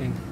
ing.